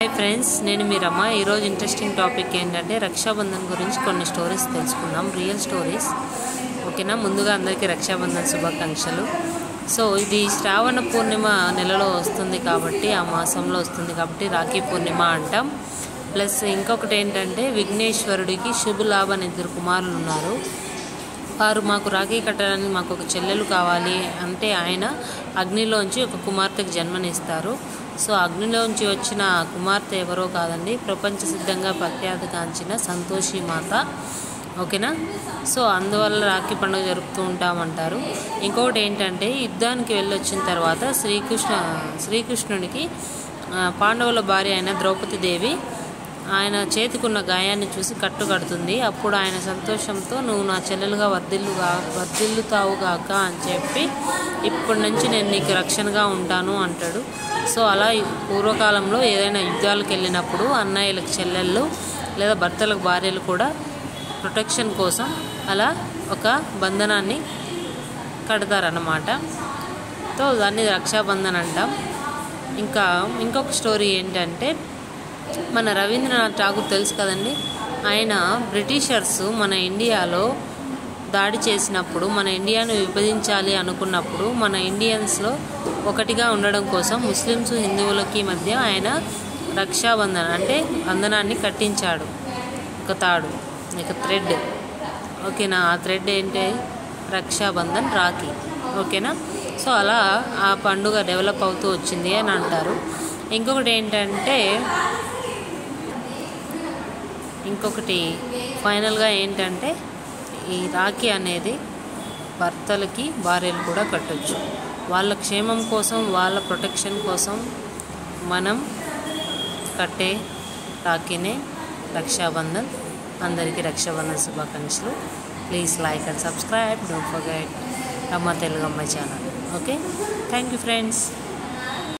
Hi friends నేను మీ రమ్మ ఈరోజు ఇంట్రెస్టింగ్ టాపిక్ ఏంటంటే రక్షాబంధన్ గురించి కొన్ని స్టోరీస్ తెలుసుకుందాం. రియల్ స్టోరీస్ ఓకేనా? ముందుగా అందరికీ రక్షాబంధన్ శుభాకాంక్షలు. సో ఇది శ్రావణ పూర్ణిమ నెలలో వస్తుంది కాబట్టి ఆ మాసంలో వస్తుంది కాబట్టి రాఖీ పూర్ణిమ అంటాం. ప్లస్ ఇంకొకటి ఏంటంటే విఘ్నేశ్వరుడికి శుభలాభ అని ఇద్దరు కుమారులు ఉన్నారు. వారు మాకు రాఖీ కట్టడానికి మాకు ఒక చెల్లెలు కావాలి అంటే ఆయన అగ్నిలోంచి ఒక కుమార్తెకు జన్మనిస్తారు. సో అగ్నిలోంచి వచ్చిన కుమార్తె ఎవరో కాదండి ప్రపంచ సిద్ధంగా ప్రఖ్యాతి కాంచిన సంతోషి మాత. ఓకేనా? సో అందువల్ల రాఖీ పండుగ జరుపుతూ ఉంటామంటారు. ఇంకొకటి ఏంటంటే యుద్ధానికి వెళ్ళొచ్చిన తర్వాత శ్రీకృష్ణ శ్రీకృష్ణునికి పాండవుల భార్య అయిన ద్రౌపది దేవి ఆయన చేతికున్న గాయాన్ని చూసి కట్టు కడుతుంది అప్పుడు ఆయన సంతోషంతో నువ్వు నా చెల్లెలుగా వర్ధిల్లుగా వర్ధిల్లుతావుగాక అని చెప్పి ఇప్పటి నుంచి నేను నీకు రక్షణగా ఉంటాను అంటాడు. సో అలా పూర్వకాలంలో ఏదైనా యుద్ధాలకు వెళ్ళినప్పుడు అన్నయ్యలకు చెల్లెళ్ళు లేదా భర్తలకు భార్యలు కూడా ప్రొటెక్షన్ కోసం అలా ఒక బంధనాన్ని కడతారన్నమాట. సో దాన్ని రక్షాబంధన్ అంటాం ఇంకా ఇంకొక స్టోరీ ఏంటంటే మన రవీంద్రనాథ్ ఠాగూర్ తెలుసు కదండి. ఆయన బ్రిటిషర్స్ మన ఇండియాలో దాడి చేసినప్పుడు మన ఇండియాను విభజించాలి అనుకున్నప్పుడు మన ఇండియన్స్లో ఒకటిగా ఉండడం కోసం ముస్లిమ్స్ హిందువులకి మధ్య ఆయన రక్షాబంధన్ అంటే బంధనాన్ని కట్టించాడు. ఒక తాడు ఒక థ్రెడ్ ఓకేనా? ఆ థ్రెడ్ ఏంటి? రక్షాబంధన్ రాఖీ. ఓకేనా? సో అలా ఆ పండుగ డెవలప్ అవుతూ వచ్చింది అని అంటారు. ఇంకొకటి ఏంటంటే ఇంకొకటి ఫైనల్గా ఏంటంటే ఈ రాఖీ అనేది భర్తలకి భార్యలు కూడా కట్టొచ్చు. వాళ్ళ క్షేమం కోసం వాళ్ళ ప్రొటెక్షన్ కోసం మనం కట్టే రాఖీనే రక్షాబంధన్. అందరికీ రక్షాబంధన్ శుభాకాంక్షలు. Please like and subscribe. Don't forget. అమ్మ తెలుగు అమ్మాయి channel. Okay? Thank you friends.